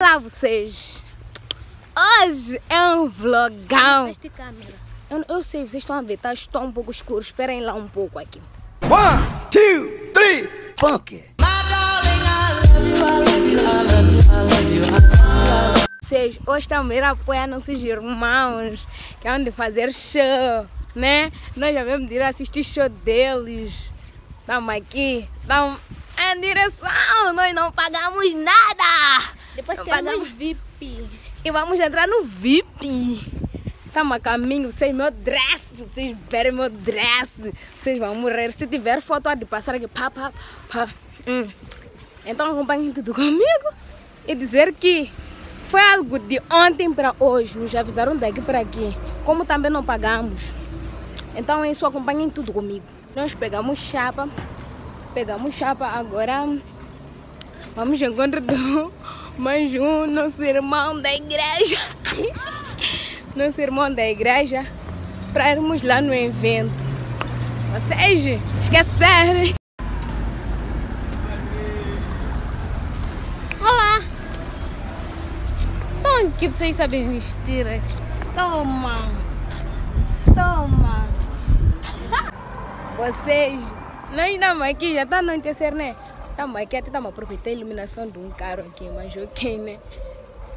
Olá vocês! Hoje é um vlogão! Eu, eu sei, vocês estão a ver, tá? Está um pouco escuro, esperem lá um pouco aqui. One, two, three, funk it. Vocês hoje também apoiam nossos irmãos que vão de fazer show, né? Nós já vamos ir assistir show deles. Estamos aqui, estamos em direção, nós não pagamos nada! Depois Não queremos pagamos. VIP. E vamos entrar no VIP. Estamos a caminho, vocês meu dress, vocês verem meu dress, vocês vão morrer. Se tiver foto há de passar aqui, pá, pá, pá. Hum. Então acompanhem tudo comigo e dizer que foi algo de ontem para hoje. Nos avisaram daqui para aqui. Como também não pagamos. Então é isso, acompanhem tudo comigo. Nós pegamos chapa, pegamos chapa, agora vamos ao encontro do mais um, nosso irmão da igreja. nosso irmão da igreja, para irmos lá no evento. Vocês esqueceram? Olá! Então que vocês sabem vestir? Toma! Toma! Vocês, nós estamos aqui, já está anoitecer, né? Estamos aqui, até estamos a aproveitar a iluminação de um carro aqui, mas ok, né?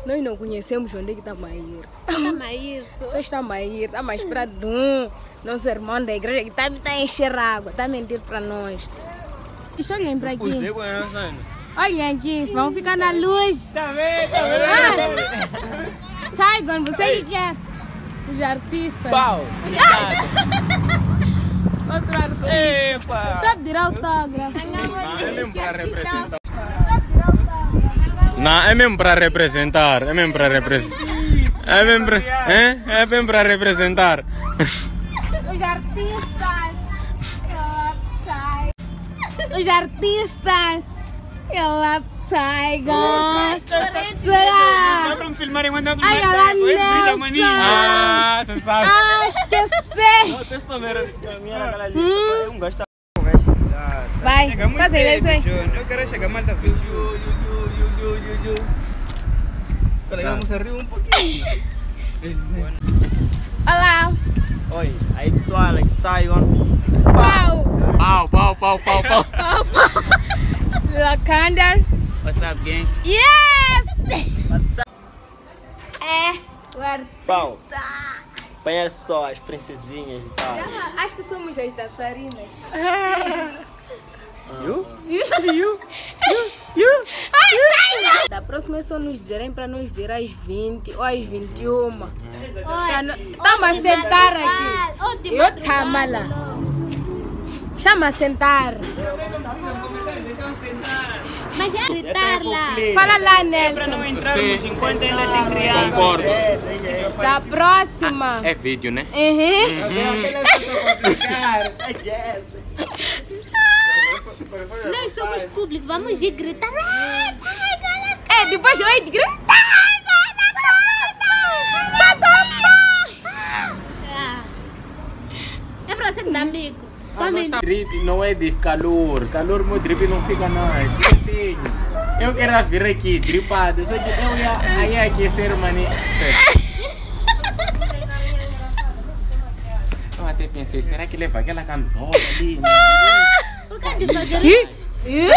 Nós não conhecemos onde é que estamos a ir. Estamos a ir. Só estamos a ir, estamos a esperar de um nosso irmão da igreja que está tá a encher água, está a mentir para nós. Deixa olhem para aqui. Olhem aqui, vamos ficar na luz. Tá vendo? Tá vendo? Saigon, você que quer? Os artistas. Pau! Você sabe. Outro artista. Epa! Sabe tirar autógrafo. Não, é mesmo para representar. Não, é mesmo para representar. É mesmo para representar. É mesmo para, é? é mesmo para representar. Os artistas. Os artistas. Ela Saigon. Será? para me filmar enquanto eu ela Nelson. Ah, você sabe. Ah, Hum. Um gajo tá- Vai, Chega muito faz ele, isso aí. Eu quero chegar mais da yu. Peraí, vamos rir um pouquinho. Olá. Oi, aí pessoal, aqui tá Ion. Pau. Pau, pau, pau, pau, pau. Lakander. What's up, gang? Yes! É, o artista. Pau, olha só as princesinhas e tal. Acho que somos as dançarinas. You? Da próxima é só nos dizerem para nos vir às 20 ou às 21. Olha, Estamos a sentar aqui. Eu tama lá. Chama a sentar. Mas gritar lá. Fala lá, Para não Nelson. entrarmos enquanto ainda tem criança. Concordo. Da próxima. É vídeo, né? Uhum. Nós somos público, vamos ir gritar. Ah. É, depois eu de gritar. Ah. É pra ser amigo. Também. Drip não é de calor. Calor, meu drip não fica. Eu tenho. Eu quero vir aqui dripado. Só que eu ia, ia aquecer, mano. Eu até pensei, será que leva aquela camisola ali? né? Por que de fazer Só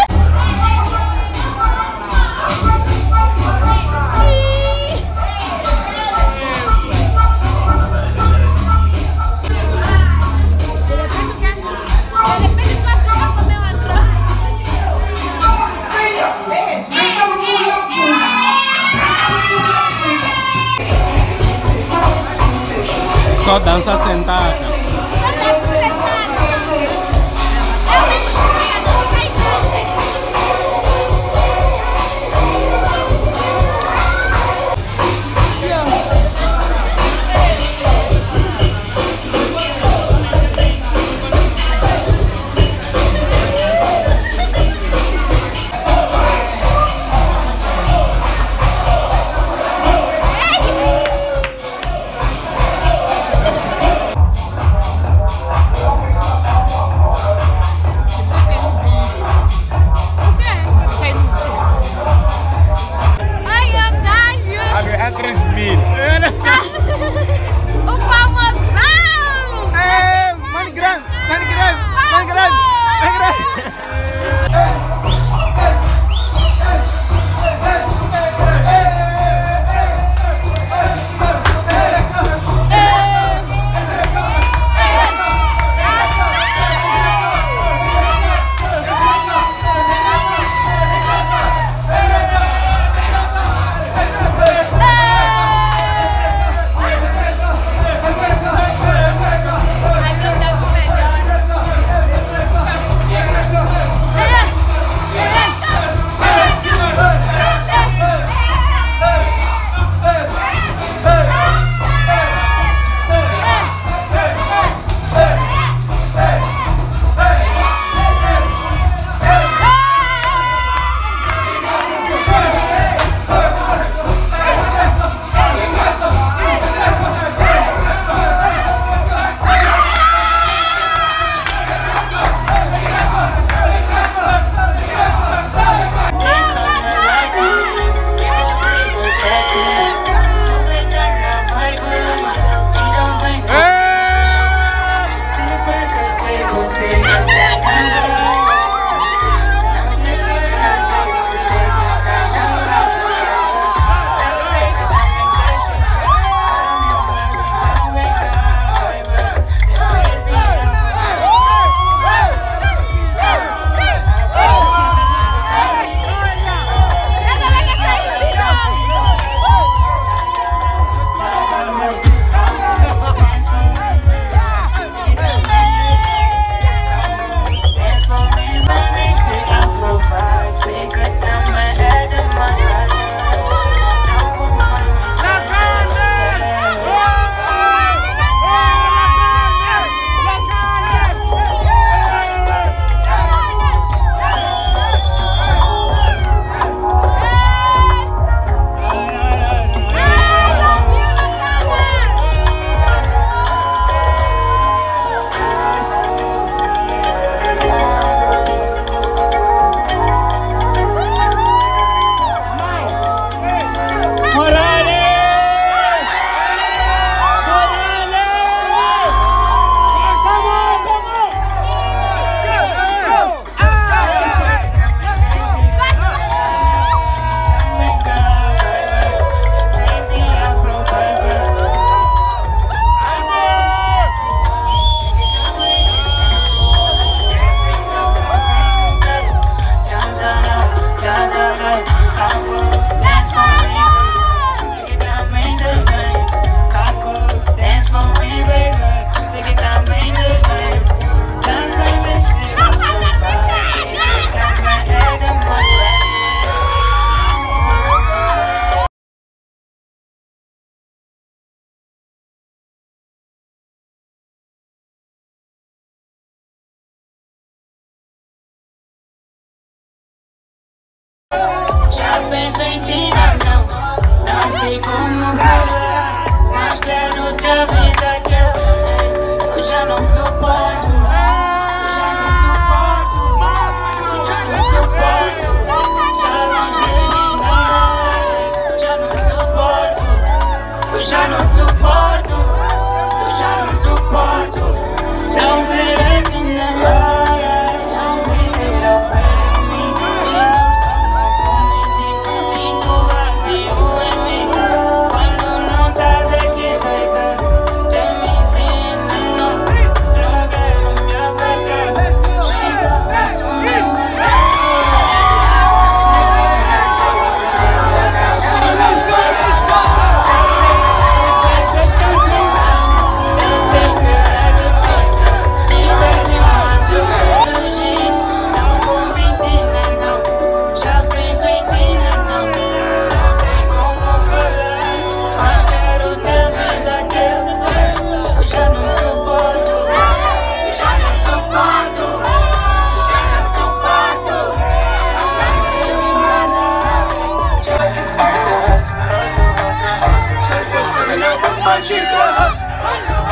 Let's go!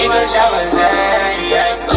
Even showers, yeah, yeah.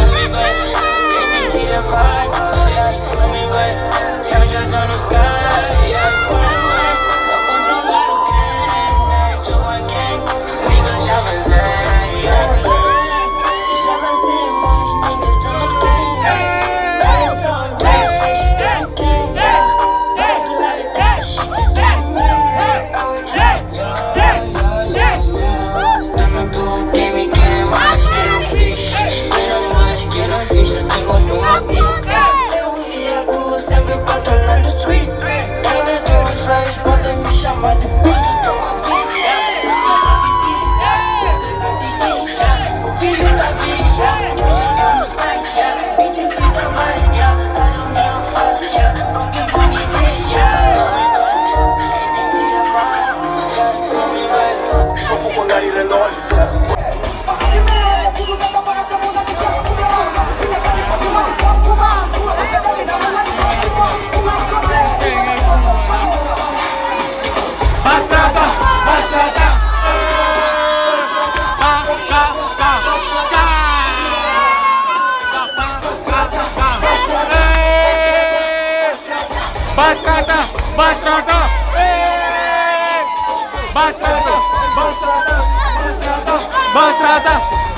Yeah. ¡Bachata! ¡Bachata! ¡Eh! ¡Bachata! ¡Bachata! ¡Bachata! ¡Bachata!